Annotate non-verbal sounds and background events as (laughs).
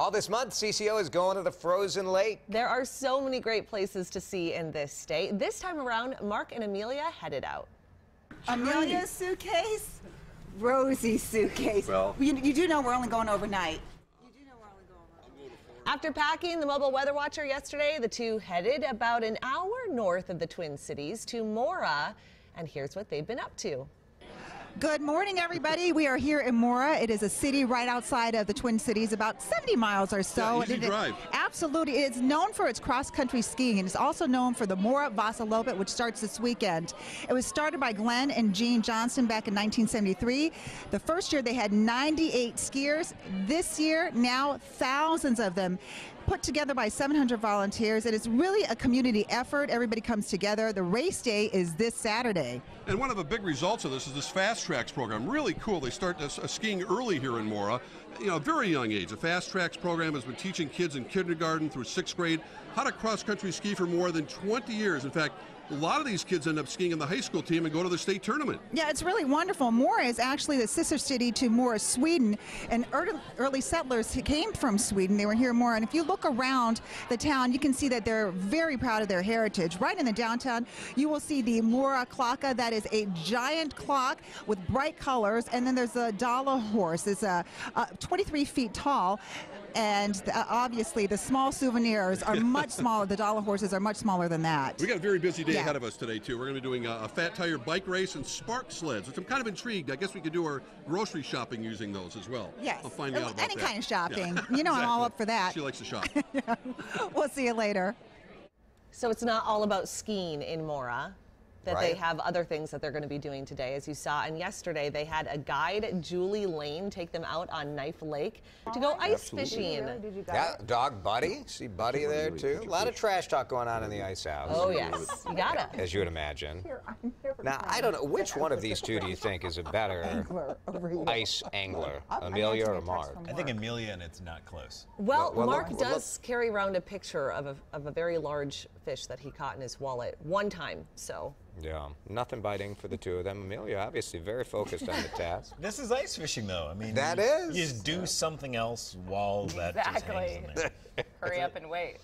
All this month, CCO is going to the frozen lake. There are so many great places to see in this state. This time around, Mark and Amelia headed out. Amelia's suitcase, Rosie's suitcase. Well- you, you do know we're only going overnight. You do know we're only going overnight. After packing the mobile weather watcher yesterday, the two headed about an hour north of the Twin Cities to Mora. And here's what they've been up to. Good morning, everybody. We are here in Mora. It is a city right outside of the Twin Cities, about 70 miles or so. Yeah, easy it- drive. Absolutely. It's known for its cross-country skiing, and it's also known for the Mora Vasaloppet, which starts this weekend. It was started by Glenn and Jean Johnson back in 1973. The first year they had 98 skiers. This year, now thousands of them. Put together by 700 volunteers. It is really a community effort. Everybody comes together. The race day is this Saturday. And one of the big results of this is this Fast Tracks program. Really cool. They start this, uh, skiing early here in Mora. You know, very young age. The Fast Tracks program has been teaching kids in kindergarten through sixth grade how to cross country ski for more than 20 years. In fact, a lot of these kids end up skiing in the high school team and go to the state tournament. Yeah, it's really wonderful. Mora is actually the sister city to Mora, Sweden, and early, settlers came from Sweden. They were here in Mora, and if you look around the town, you can see that they're very proud of their heritage. Right in the downtown, you will see the Mora Klocka. That is a giant clock with bright colors, and then there's a Dala horse. It's a, uh 23 feet tall. And uh, obviously, the small souvenirs are much (laughs) smaller. The Dala horses are much smaller than that. We got a very busy day Yeah. ahead of us today, too. We're going to be doing a, a fat tire bike race and spark sleds, which I'm kind of intrigued. I guess we could do our grocery shopping using those as well. Yes. I'll find out about Any that. kind of shopping. Yeah. (laughs) You know I'm all up for that. She likes to shop. (laughs) We'll see you later. So it's not all about skiing in Mora. That they have other things that they're going to be doing today, as you saw. And yesterday they had a guide, Julie Lane, take them out on Knife Lake to go ice fishing. Yeah, dog Buddy. See Buddy there too. A lot of trash talk going on in the ice house. Oh yes, you gotta. As you would imagine. Now, I don't know which one of these two do you think is a better ice angler, Amelia or Mark? I think Amelia, and it's not close. Well, Well, well, Mark look- well, does carry around a picture of a, of a very large fish that he caught in his wallet one time. So Yeah, nothing biting for the two of them. Amelia, obviously, very focused on the (laughs) task. This is ice fishing, though. I mean, That you, is. You just do something else while that just hangs Exactly. there. (laughs) Hurry up and wait.